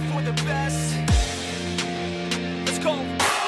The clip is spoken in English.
for the best. Let's go.